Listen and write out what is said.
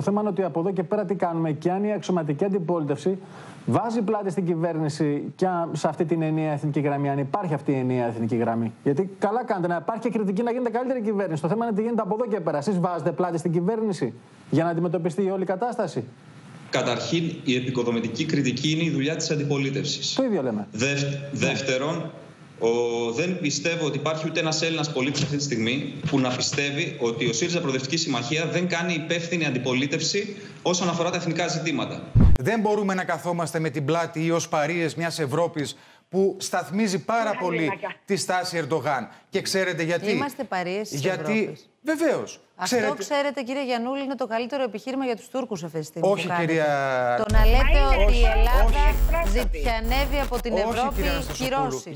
Το θέμα είναι ότι από εδώ και πέρα τι κάνουμε και αν η αξιωματική αντιπολίτευση βάζει πλάτη στην κυβέρνηση και σε αυτή την ενιαία εθνική γραμμή, αν υπάρχει αυτή η ενιαία εθνική γραμμή. Γιατί καλά κάνετε να υπάρχει και κριτική να γίνεται καλύτερη κυβέρνηση. Το θέμα είναι τι γίνεται από εδώ και πέρα. Εσείς βάζετε πλάτη στην κυβέρνηση για να αντιμετωπιστεί η όλη κατάσταση; Καταρχήν, η επικοδομητική κριτική είναι η δουλειά της αντιπολίτευσης. Το ίδιο λέμε. δεύτερον, ο, δεν πιστεύω ότι υπάρχει ούτε ένας Έλληνας πολίτης αυτή τη στιγμή που να πιστεύει ότι ο ΣΥΡΙΖΑ Προοδευτική Συμμαχία δεν κάνει υπεύθυνη αντιπολίτευση όσον αφορά τα εθνικά ζητήματα. Δεν μπορούμε να καθόμαστε με την πλάτη ή ως παρείε μιας Ευρώπης που σταθμίζει πάρα πολύ τη στάση Ερντογάν. Και ξέρετε γιατί. Είμαστε παρείε της Γιατί. Βεβαίως. Αυτό ξέρετε... ξέρετε, κύριε Γιανούλη, είναι το καλύτερο επιχείρημα για τους Τούρκους αυτή τη στιγμή. Όχι, κυρία. Το να λέτε ότι η Ελλάδα ζητιανεύει από την Ευρώπη κυρώσεις.